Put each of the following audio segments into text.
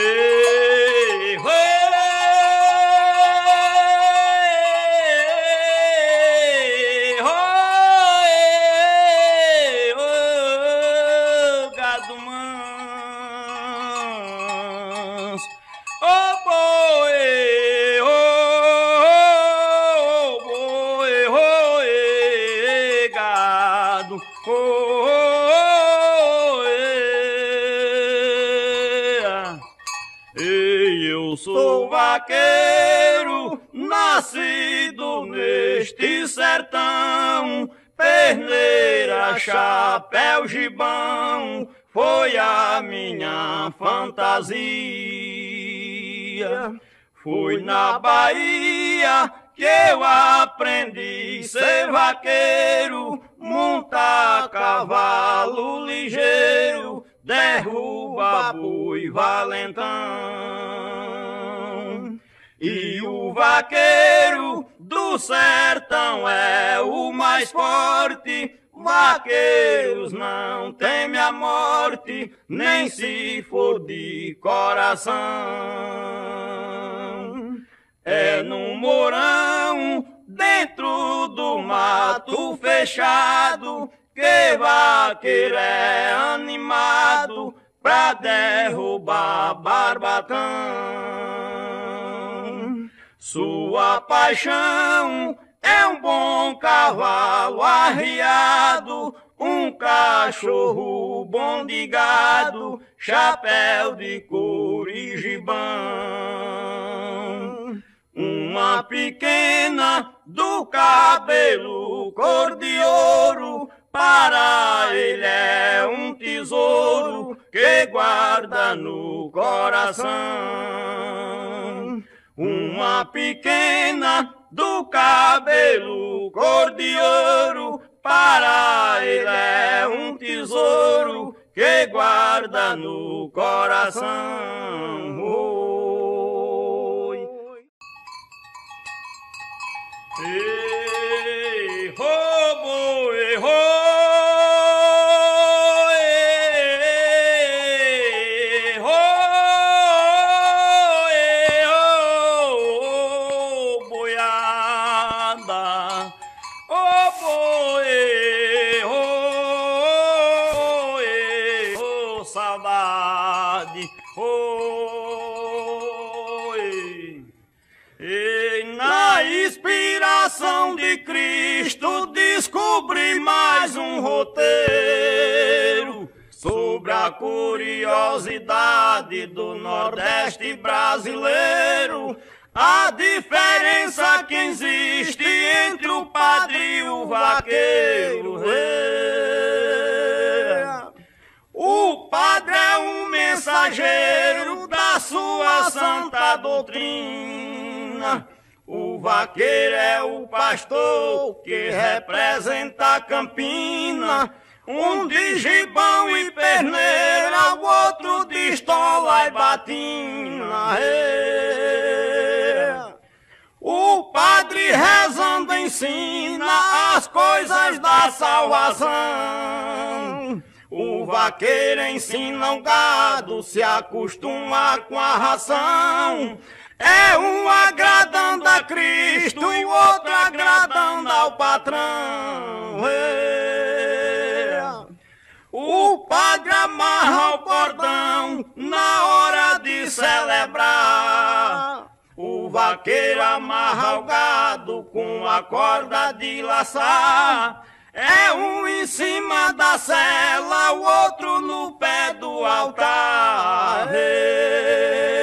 Hey. Chapéu gibão foi a minha fantasia. Fui na Bahia que eu aprendi ser vaqueiro, montar cavalo ligeiro, derruba boi valentão. O vaqueiro do sertão é o mais forte, Vaqueiros não temem a morte, nem se for de coração. É no morão, dentro do mato fechado, que vaqueiro é animado pra derrubar barbatão. Sua paixão é um bom cavalo arriado, um cachorro bom de gado, chapéu de couro e gibão. Uma pequena do cabelo cor de ouro, para ele é um tesouro que guarda no coração. Uma pequena do cabelo cor de ouro, para ele é um tesouro que guarda no coração. Oi. Mais um roteiro sobre a curiosidade do Nordeste brasileiro. A diferença que existe entre o padre e o vaqueiro. O padre é um mensageiro da sua santa doutrina o vaqueiro é o pastor que representa a Campina. Um de gibão e perneira, o outro de estola e batina. O padre rezando ensina as coisas da salvação. O vaqueiro ensina o gado se acostumar com a ração. É um agradando a Cristo e o outro agradando ao patrão. É. O padre amarra o cordão na hora de celebrar. O vaqueiro amarra o gado com a corda de laçar. É um em cima da cela, o outro no pé do altar. É.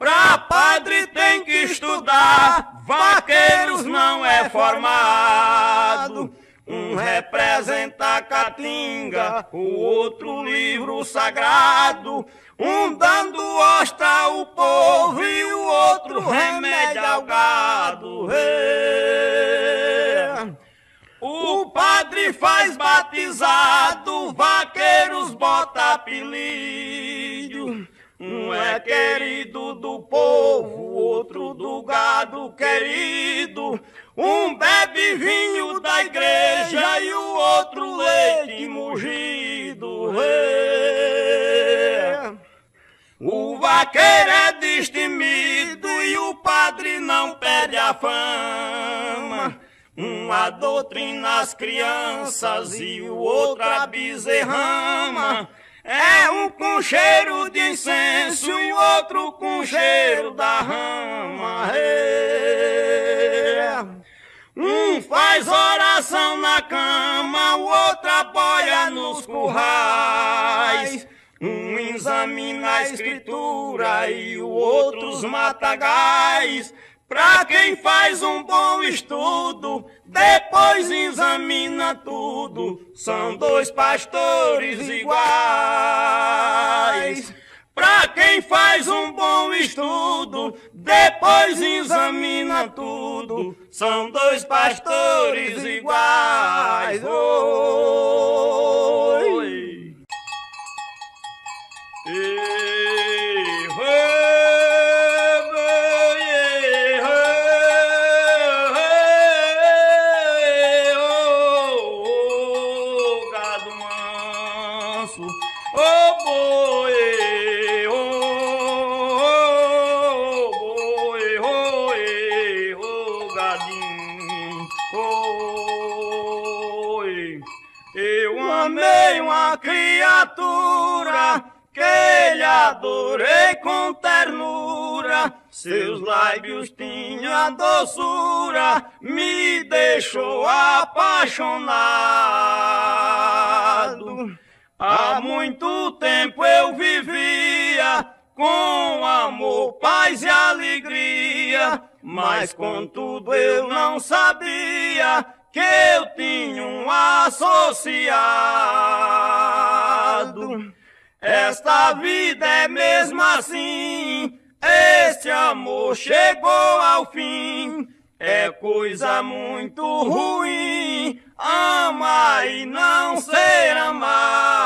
Pra padre tem que estudar, vaqueiros não é formado. Um representa a caatinga, o outro livro sagrado. Um dando hosta ao povo e o outro remédio ao gado. O padre faz batizado, vaqueiros bota apelido. Um é querido do povo, outro do gado querido. Um bebe vinho da igreja e o outro leite mugido. vaqueiro é destemido e o padre não perde a fama. Um adoutrina as crianças e o outro a bezerrama. É um com cheiro de incenso e outro com cheiro da rama. É. Um faz oração na cama, o outro apoia nos currais. Um examina a escritura e o outro os matagais. Pra quem faz um bom estudo, depois examina tudo. São dois pastores iguais. Pra quem faz um bom estudo, depois examina tudo. São dois pastores iguais. Oi. Apaixonado. Há muito tempo eu vivia com amor, paz e alegria, mas contudo eu não sabia que eu tinha um associado. Esta vida é mesmo assim, este amor chegou ao fim. É coisa muito ruim, amar e não ser amado.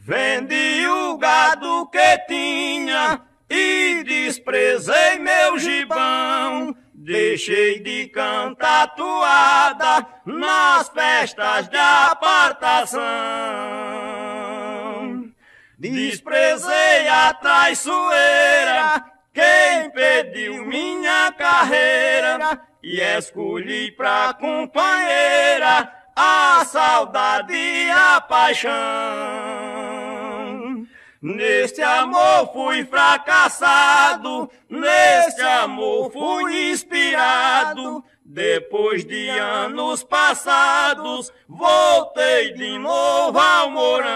Vendi o gado que tinha e desprezei meu gibão. Deixei de cantar toada nas festas de apartação. Desprezei a traiçoeira, quem pediu minha carreira, e escolhi pra companheira a saudade e a paixão. Neste amor fui fracassado, neste amor fui inspirado. Depois de anos passados, voltei de novo ao Mourão.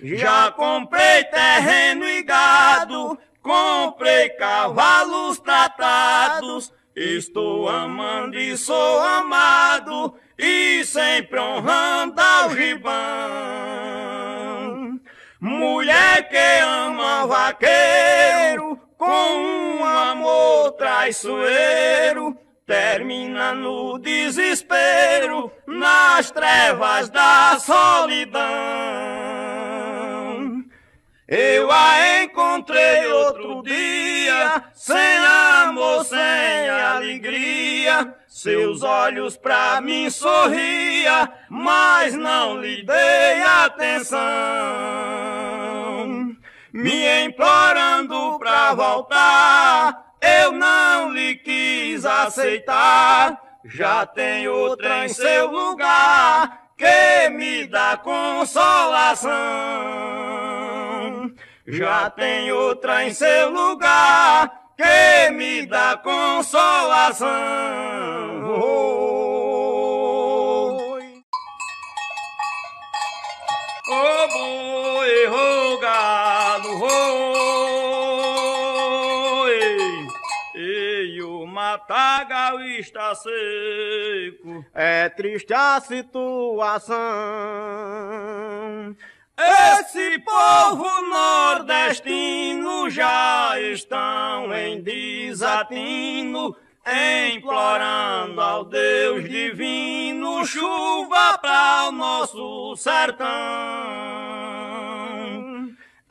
Já comprei terreno e gado, comprei cavalos tratados. Estou amando e sou amado, e sempre honrando ao gibão. Mulher que ama vaqueiro, com um amor traiçoeiro, termina no desespero, nas trevas da solidão. Eu a encontrei outro dia, sem amor, sem alegria. Seus olhos pra mim sorria, mas não lhe dei atenção. Me implorando pra voltar, eu não lhe quis aceitar. Já tem outra em seu lugar que me dá consolação. Já tem outra em seu lugar que me dá consolação. Oi. Oh boi, matagal está seco. É triste a situação. Esse povo nordestino já estão em desatino, implorando ao Deus divino chuva para o nosso sertão.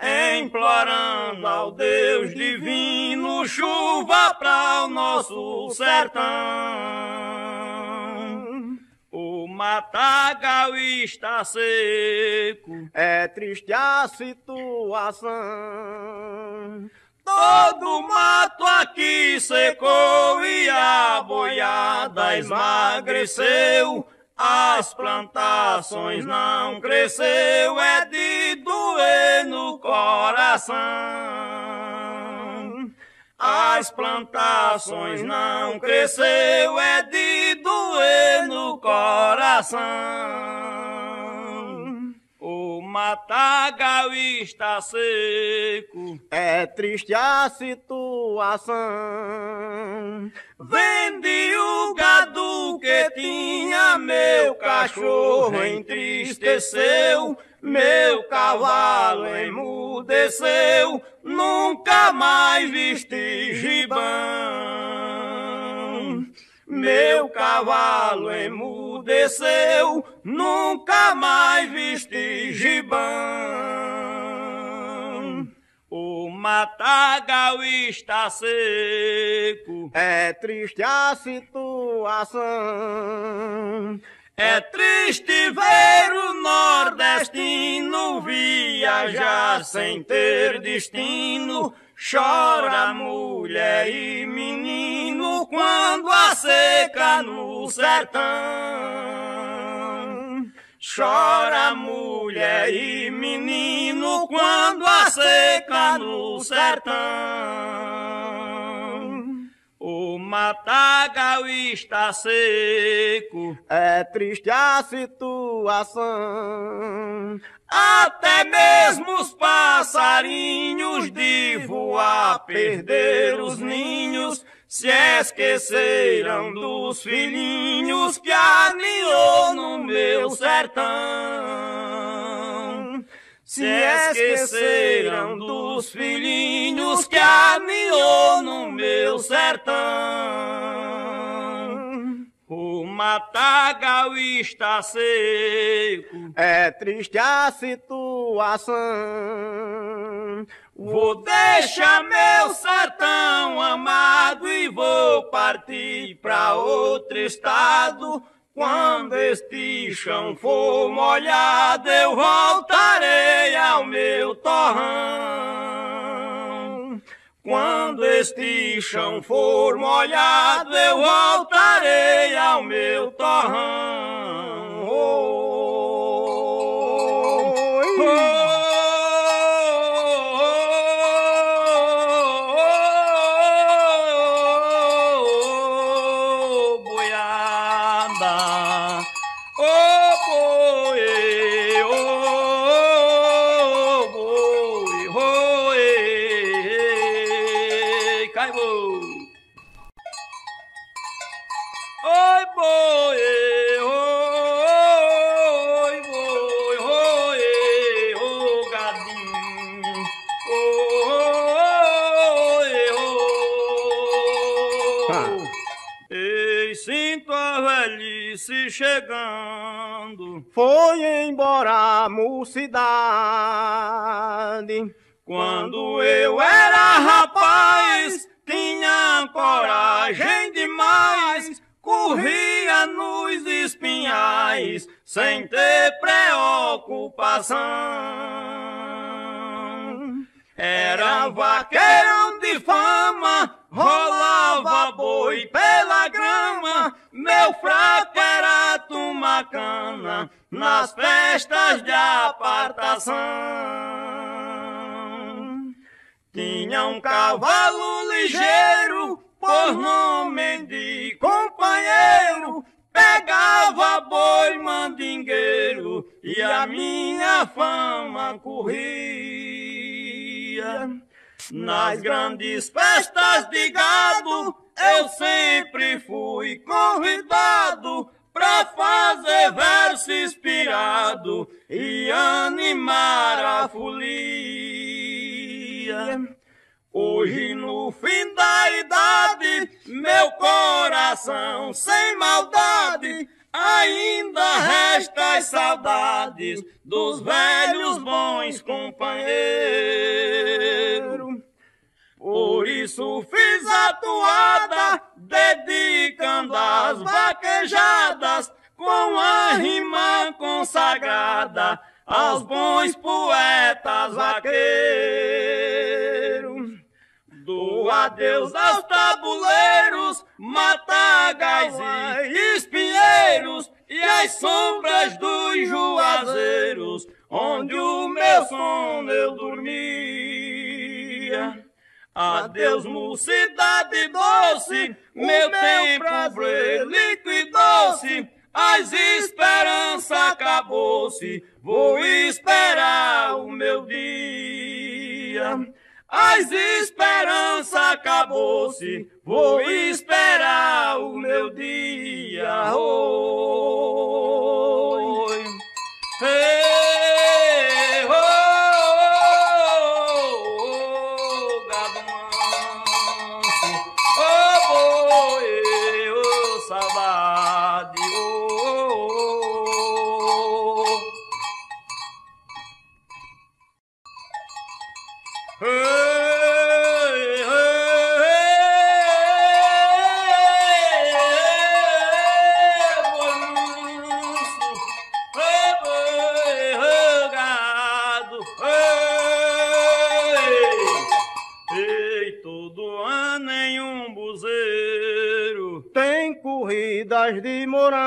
Implorando ao Deus divino chuva para o nosso sertão. O matagal está seco. É triste a situação. Todo mato aqui secou e a boiada esmagreceu. As plantações não cresceu, é de doer no coração. As plantações não cresceu, é de doer no coração. Matagal está seco. É triste a situação. Vendi o gado que tinha, meu cachorro entristeceu, meu cavalo emudeceu, nunca mais vesti gibão. Meu cavalo emudeceu, nunca mais vesti gibão. O matagal está seco. É triste a situação. É triste ver o nordestino viajar sem ter destino. Chora mulher e menino quando a seca no sertão. Chora mulher e menino quando a seca no sertão. O matagal está seco. É triste a situação. Até mesmo os passarinhos de voar perderam os ninhos. Se esqueceram dos filhinhos que aniou no meu sertão. Se esqueceram dos filhinhos sertão. O matagal está seco. É triste a situação. Vou deixar meu sertão amado e vou partir pra outro estado. Quando este chão for molhado, eu voltarei ao meu torrão. Quando este chão for molhado, eu voltarei ao meu torrão. Oh, oh, oh, boiada. Foi embora a mocidade. Quando eu era rapaz, tinha coragem demais, corria nos espinhais, sem ter preocupação. Era vaqueirão de fama, rolava boi pela grama, meu fraco era tomar cana nas festas de apartação. Tinha um cavalo ligeiro, por nome de companheiro, pegava boi mandingueiro e a minha fama corria. Nas grandes festas de gado, eu sempre fui convidado pra fazer verso inspirado e animar a folia. Hoje no fim da idade, meu coração sem maldade, ainda resta as saudades dos velhos bons companheiros. Por isso fiz a toada, dedicando as vaquejadas, com a rima consagrada aos bons poetas vaqueiros. Do adeus aos tabuleiros, matagais e espinheiros e as sombras dos juazeiros, onde o meu sono eu dormia. Adeus, mocidade doce, meu, tempo liquidou-se, as esperanças acabou-se, vou esperar o meu dia. As esperanças acabou-se, vou esperar o meu dia. Corridas de morão.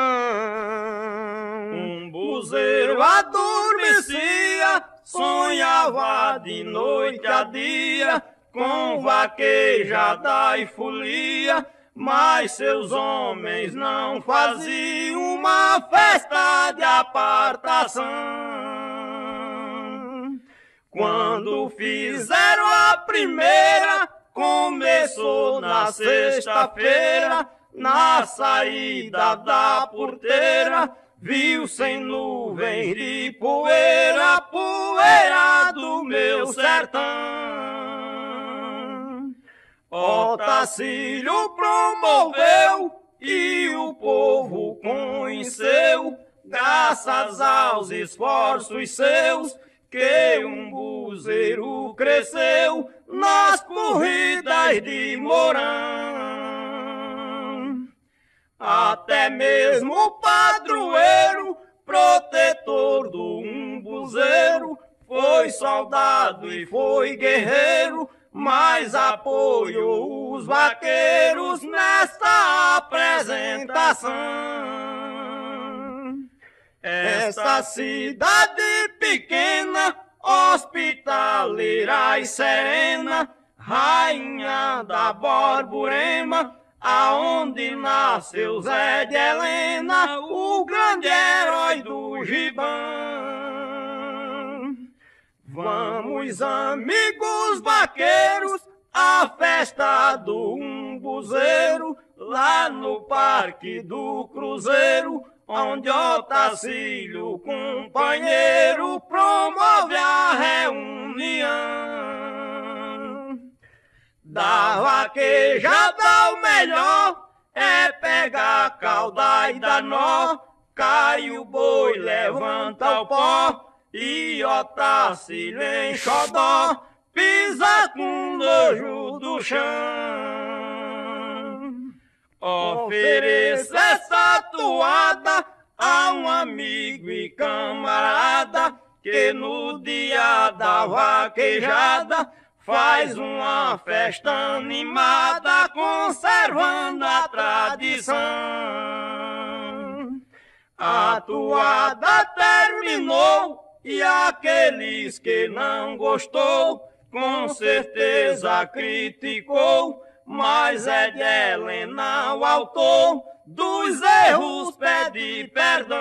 um buzeiro adormecia, sonhava de noite a dia, com vaquejada e folia, mas seus homens não faziam uma festa de apartação. Quando fizeram a primeira, começou na sexta-feira, na saída da porteira, viu sem nuvens de poeira, poeira do meu sertão. Otacílio promoveu e o povo conheceu, graças aos esforços seus, que um buzeiro cresceu nas corridas de Mourão. Até mesmo o padroeiro, protetor do umbuzeiro, foi soldado e foi guerreiro, mas apoiou os vaqueiros nesta apresentação. Esta cidade pequena, hospitaleira e serena, rainha da Borborema, aonde nasceu Zé de Helena, o grande herói do Gibão. Vamos, amigos vaqueiros, à festa do umbuzeiro, lá no Parque do Cruzeiro, onde Otacílio, companheiro, promove a reunião. Da vaquejada o melhor é pegar cauda e dar nó, cai o boi, levanta o pó, e Otacílio em xodó, pisa com nojo do chão. Ofereça essa toada a um amigo e camarada que no dia da vaquejada faz uma festa animada conservando a tradição. A toada terminou e aqueles que não gostou com certeza criticou, mas é de Helena o autor dos erros pede perdão.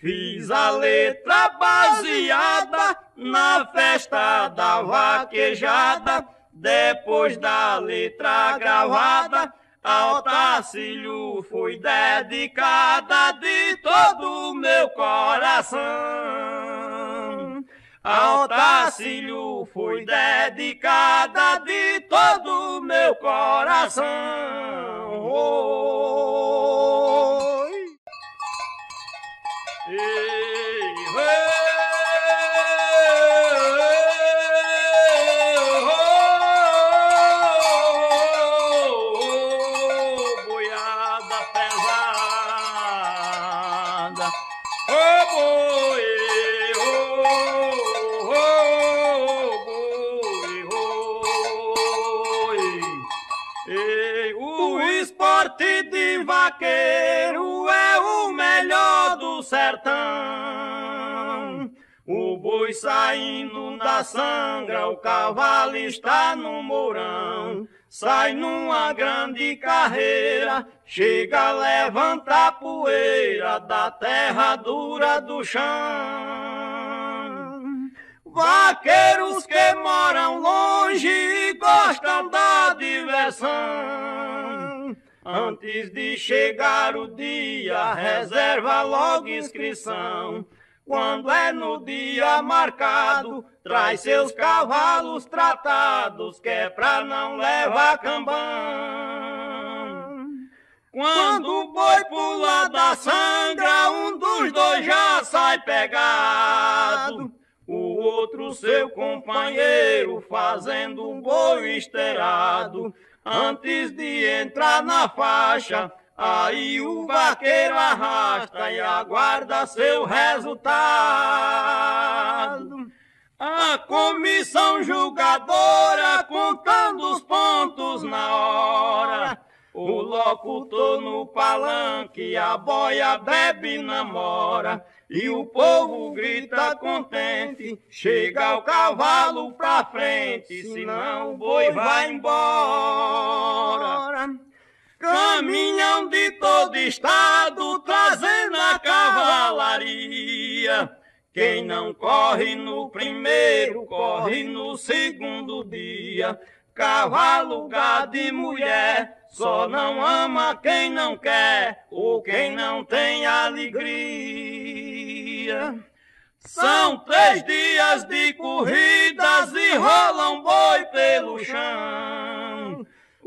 Fiz a letra baseada na festa da vaquejada, depois da letra gravada, ao Tacílio foi dedicada de todo o meu coração. Ao Tacílio foi dedicada de todo o meu coração. Oi. Ei, ei, sangra, o cavalo está no mourão. Sai numa grande carreira, chega a levantar poeira da terra dura do chão. Vaqueiros que moram longe e gostam da diversão. Antes de chegar o dia, reserva logo inscrição. Quando é no dia marcado, traz seus cavalos tratados, que é pra não levar cambão. Quando o boi pula da sangra, um dos dois já sai pegado. O outro seu companheiro fazendo um boi esteirado. Antes de entrar na faixa, Aí o vaqueiro arrasta e aguarda seu resultado. A comissão julgadora contando os pontos na hora. O locutor no palanque, a boia bebe namora. E o povo grita contente, chega o cavalo pra frente, senão o boi vai embora. Caminhão de todo estado trazendo a cavalaria. Quem não corre no primeiro, corre no segundo dia. Cavalo, gado e mulher, só não ama quem não quer, ou quem não tem alegria. São três dias de corridas e rolam boi pelo chão.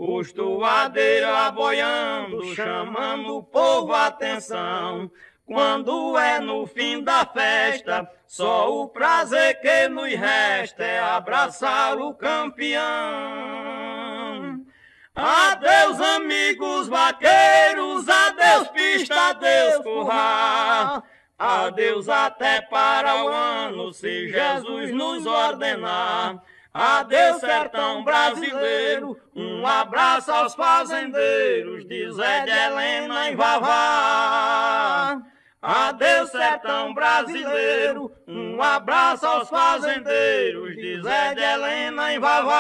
Os toadeiros aboiando, chamando o povo a atenção. Quando é no fim da festa, só o prazer que nos resta é abraçar o campeão. Adeus, amigos vaqueiros, adeus, pista, adeus, curral. Adeus até para o ano, se Jesus nos ordenar. Adeus, sertão brasileiro, um abraço aos fazendeiros de Zé de Helena e Vavá. Adeus, sertão brasileiro, um abraço aos fazendeiros de Zé de Helena e Vavá.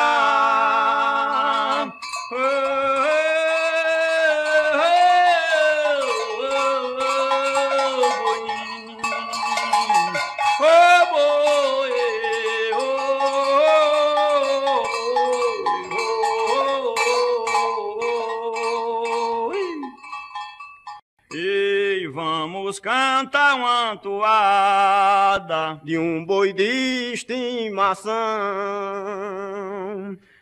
Vamos cantar uma toada de um boi de estimação.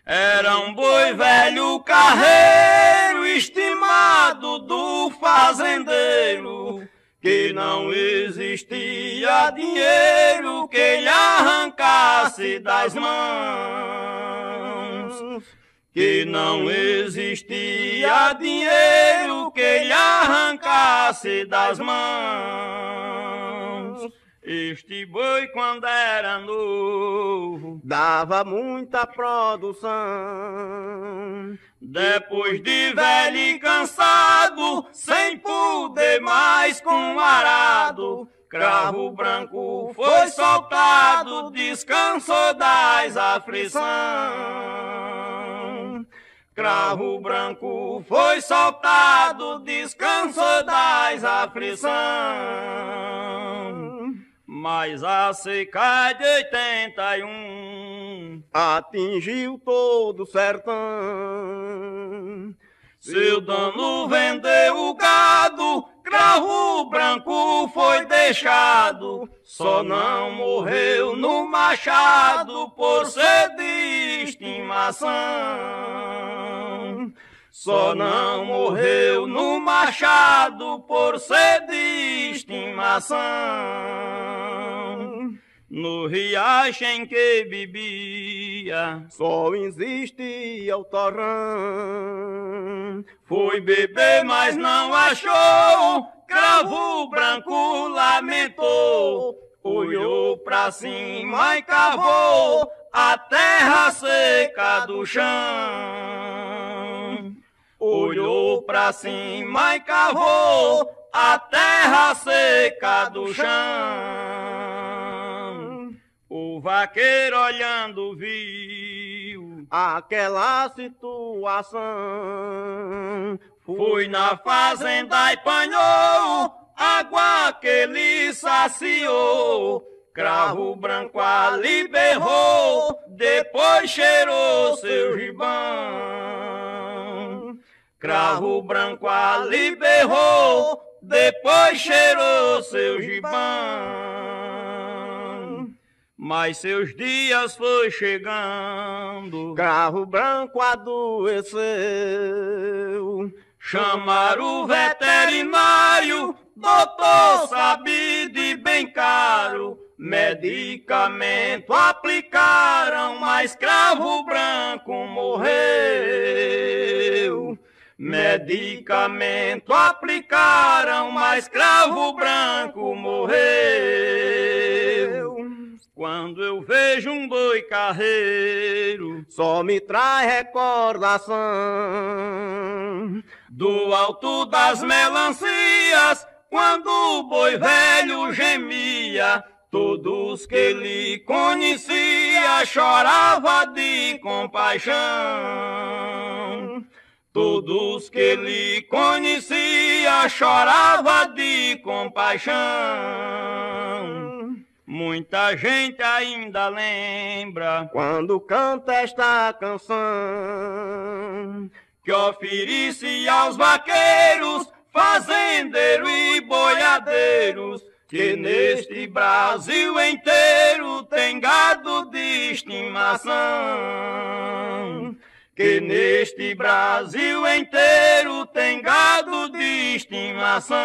Era um boi velho carreiro, estimado do fazendeiro, que não existia dinheiro que lhe arrancasse das mãos. Que não existia dinheiro que lhe arrancasse das mãos. Este boi, quando era novo, Dava muita produção. depois de velho e cansado, sem poder mais com arado, cravo branco foi soltado, descansou das aflições. Cravo branco foi soltado, descansou das aflições. Mas a seca de 81 Atingiu todo o sertão. Seu dano vendeu o gado, cravo branco foi deixado, só não morreu no machado por ser de estimação. Só não morreu no machado por ser de estimação. No riacho em que bebia, Só existia o torrão. foi beber, mas não achou. cravo branco lamentou, olhou pra cima e cavou a terra seca do chão. Olhou pra cima e cavou a terra seca do chão. O vaqueiro olhando viu aquela situação. Foi na fazenda e panhou água que ele saciou. Cravo branco ali berrou, depois cheirou seu gibão. Cravo branco ali berrou, depois cheirou seu gibão. Mas seus dias foi chegando. Carro branco adoeceu. Chamaram o veterinário, doutor sabe de bem caro. Medicamento aplicaram, mas cravo branco morreu. Medicamento aplicaram, mas cravo branco morreu. Quando eu vejo um boi carreiro, só me traz recordação do alto das melancias, quando o boi velho gemia. Todos que ele conhecia chorava de compaixão. Todos que ele conhecia chorava de compaixão. Muita gente ainda lembra quando canta esta canção que oferece aos vaqueiros, fazendeiros e boiadeiros que neste Brasil inteiro tem gado de estimação. Que neste Brasil inteiro tem gado de estimação.